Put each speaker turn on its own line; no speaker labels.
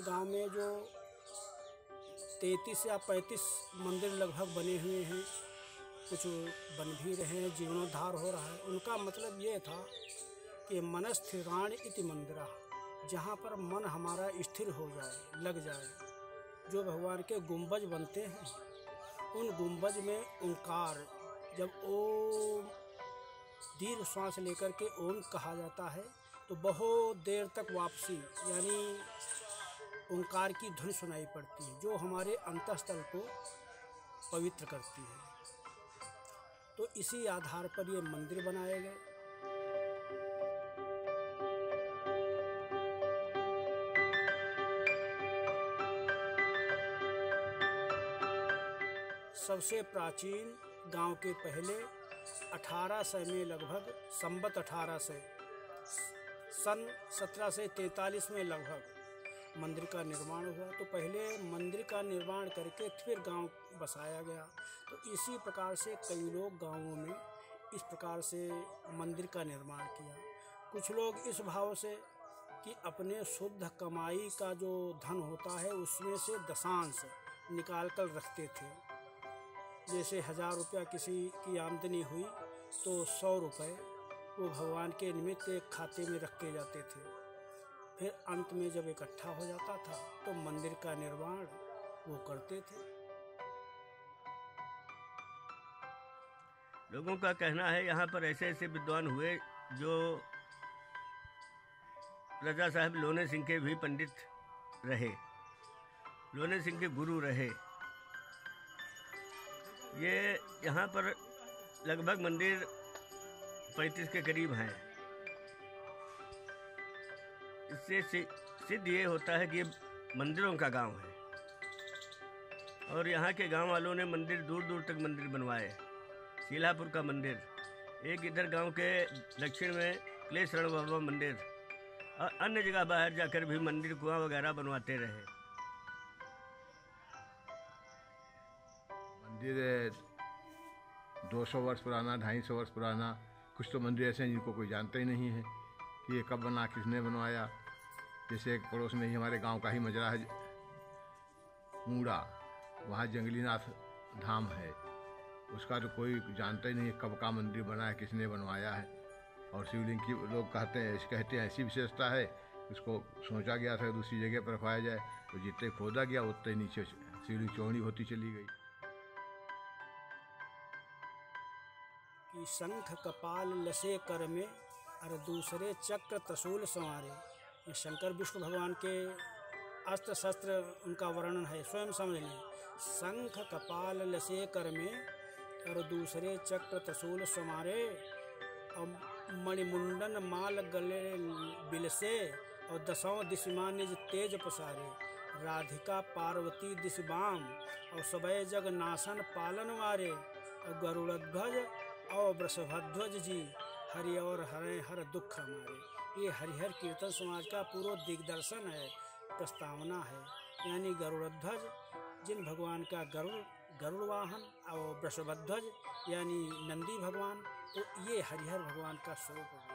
अपने गाँव में जो तैंतीस या पैंतीस मंदिर लगभग बने हुए हैं, कुछ बन भी रहे हैं, जीर्णोद्धार हो रहा है। उनका मतलब ये था कि मनस्थिराण इति मंदिरा, जहाँ पर मन हमारा स्थिर हो जाए, लग जाए। जो भगवान के गुंबज बनते हैं, उन गुंबज में ओंकार, जब ओम दीर्घ श्वास लेकर के ओम कहा जाता है तो बहुत देर तक वापसी, यानी ओंकार की धुन सुनाई पड़ती है, जो हमारे अंतस्थल को पवित्र करती है। तो इसी आधार पर ये मंदिर बनाए गए सबसे प्राचीन गाँव के पहले 1800 में लगभग, संबत 1800 सन 1743 में लगभग मंदिर का निर्माण हुआ। तो पहले मंदिर का निर्माण करके फिर गाँव बसाया गया। तो इसी प्रकार से कई लोग गाँवों में इस प्रकार से मंदिर का निर्माण किया। कुछ लोग इस भाव से कि अपने शुद्ध कमाई का जो धन होता है, उसमें से दशांश निकाल कर रखते थे। जैसे हज़ार रुपया किसी की आमदनी हुई तो सौ रुपये वो भगवान के निमित्त एक खाते में रखे जाते थे। फिर अंत में जब इकट्ठा हो जाता था तो मंदिर का निर्माण वो करते थे।
लोगों का कहना है, यहाँ पर ऐसे ऐसे विद्वान हुए जो राजा साहब लोने सिंह के भी पंडित रहे, लोने सिंह के गुरु रहे। ये यहाँ पर लगभग मंदिर पैंतीस के करीब हैं। इससे सिद्ध ये होता है कि ये मंदिरों का गाँव है। और यहाँ के गाँव वालों ने मंदिर दूर दूर तक मंदिर बनवाए। सीलापुर का मंदिर, एक इधर गाँव के दक्षिण में क्लेशरण बाबा मंदिर और अन्य जगह बाहर जाकर भी मंदिर, कुआँ वगैरह बनवाते रहे।
मंदिर 200 वर्ष पुराना, ढाई सौ वर्ष पुराना। कुछ तो मंदिर ऐसे हैं जिनको कोई जानता ही नहीं है। कि ये कब बना, किसने बनवाया? जैसे एक पड़ोस में ही हमारे गाँव का ही मजरा है, मूड़ा, वहाँ जंगलीनाथ धाम है। उसका तो कोई जानता ही नहीं कब का मंदिर बना है, किसने बनवाया है। और शिवलिंग की लोग कहते हैं कहते हैं, ऐसी विशेषता है उसको सोचा गया था, दूसरी जगह पर रखवाया जाए। तो जितने खोदा गया, उतने नीचे शिवलिंग चौड़ी होती चली गई।
कि शंख कपाल लसे कर में और दूसरे चक्र त्रिशूल संवारे। शंकर विष्णु भगवान के अस्त्र शस्त्र उनका वर्णन है, स्वयं समझ लें। शंख कपाल लसे कर में और दूसरे चक्र त्रिशूल संवारे, और मणिमुंडन माल गले बिलसे और दसों दिशमा निज तेज पसारे। राधिका पार्वती दिशबाम और सबय जग नासन पालन मारे और गरुड़ध्वज और वृषभध्वज जी। हरि और हरे हर दुख हमारे। ये हरिहर कीर्तन समाज का पूर्व दिग्दर्शन है, प्रस्तावना है। यानी गरुड़ध्वज जिन भगवान का गरुड़ गरुड़ वाहन और वृषभध्वज यानी नंदी भगवान तो ये हरिहर भगवान का स्वरूप है।